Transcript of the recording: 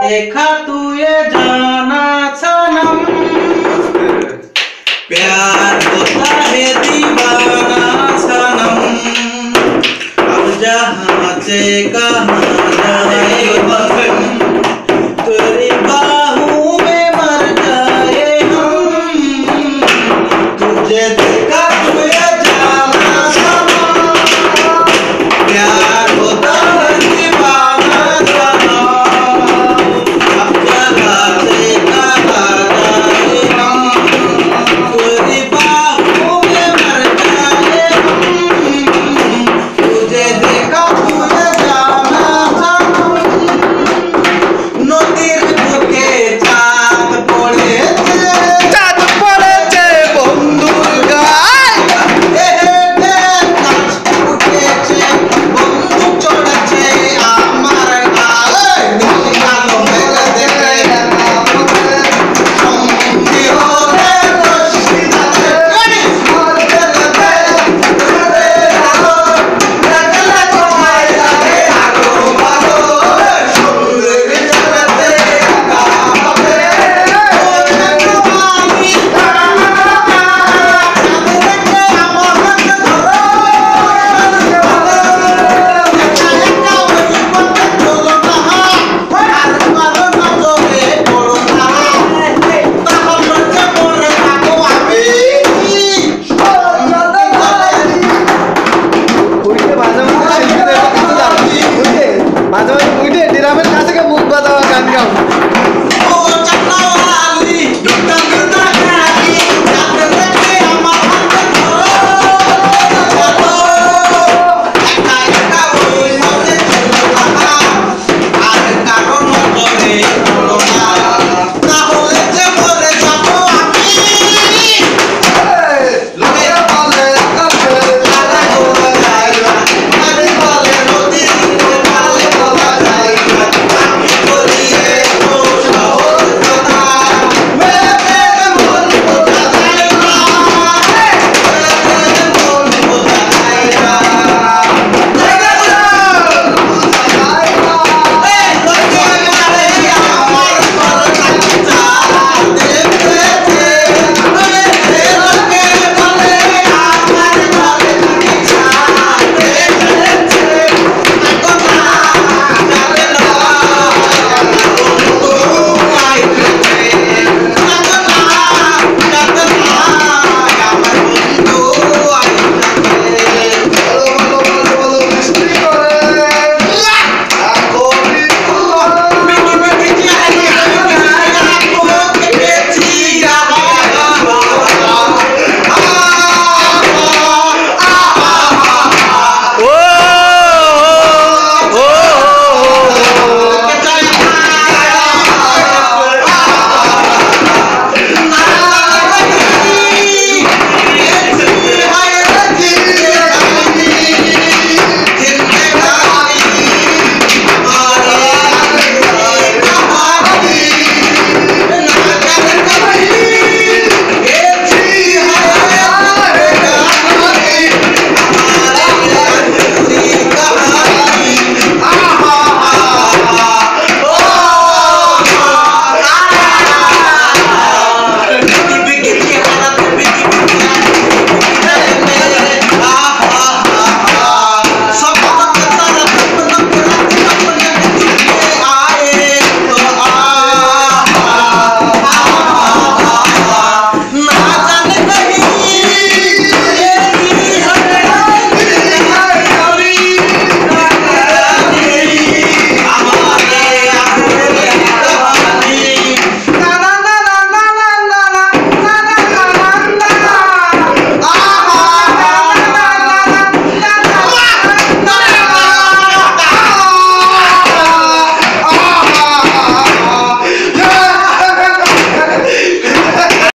देखा तू ये जाना सनम प्यार होता है दीवाना सनम अब जहाँ से कहा